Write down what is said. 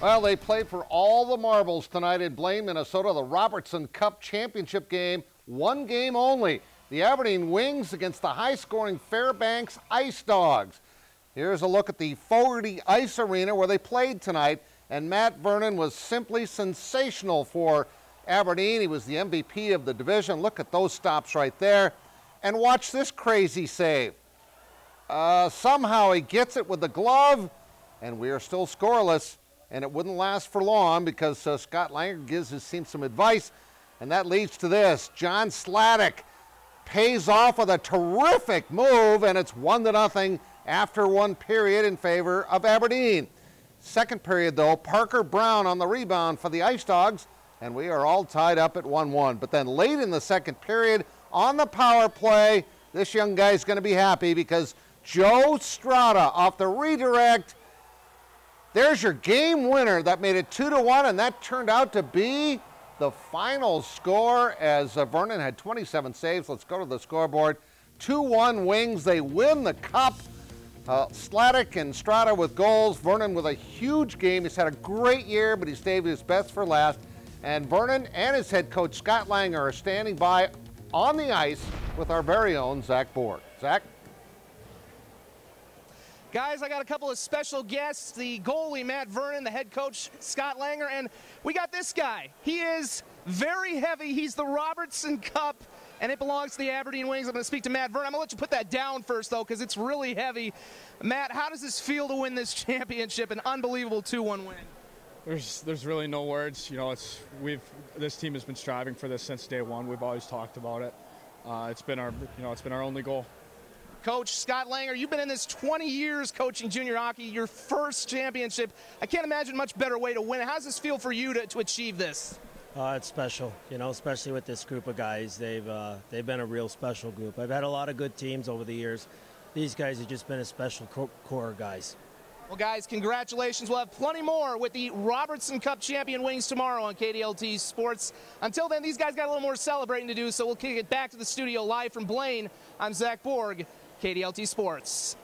Well, they played for all the marbles tonight in Blaine, Minnesota, the Robertson Cup Championship game, one game only. The Aberdeen Wings against the high scoring Fairbanks Ice Dogs. Here's a look at the Fogerty Ice Arena where they played tonight, and Matt Vernon was simply sensational for Aberdeen. He was the MVP of the division. Look at those stops right there. And watch this crazy save. Uh, somehow he gets it with the glove, and we are still scoreless and it wouldn't last for long because uh, Scott Langer gives his team some advice, and that leads to this. John Sladek pays off with a terrific move, and it's one to nothing after one period in favor of Aberdeen. Second period, though, Parker Brown on the rebound for the Ice Dogs, and we are all tied up at 1 1. But then late in the second period, on the power play, this young guy's going to be happy because Joe Strada off the redirect there's your game winner. That made it 2 to 1, and that turned out to be the final score as uh, Vernon had 27 saves. Let's go to the scoreboard. 2 1 Wings. They win the cup. Uh, Sladek and Strada with goals. Vernon with a huge game. He's had a great year, but he saved his best for last. And Vernon and his head coach, Scott Langer, are standing by on the ice with our very own Zach Borg. Zach? Guys, I got a couple of special guests the goalie, Matt Vernon, the head coach, Scott Langer, and we got this guy. He is very heavy. He's the Robertson Cup, and it belongs to the Aberdeen Wings. I'm going to speak to Matt Vernon. I'm going to let you put that down first, though, because it's really heavy. Matt, how does this feel to win this championship? An unbelievable 2 1 win. There's, there's really no words. You know, it's we've this team has been striving for this since day one. We've always talked about it. Uh, it's been our, you know, it's been our only goal. Coach Scott Langer, you've been in this 20 years coaching junior hockey, your first championship. I can't imagine much better way to win. How does this feel for you to, to achieve this? Uh, it's special, you know, especially with this group of guys. They've uh, they've been a real special group. I've had a lot of good teams over the years. These guys have just been a special core guys. Well, guys, congratulations. We'll have plenty more with the Robertson Cup champion wings tomorrow on KDLT Sports. Until then, these guys got a little more celebrating to do, so we'll kick it back to the studio live from Blaine. I'm Zach Borg. KDLT Sports.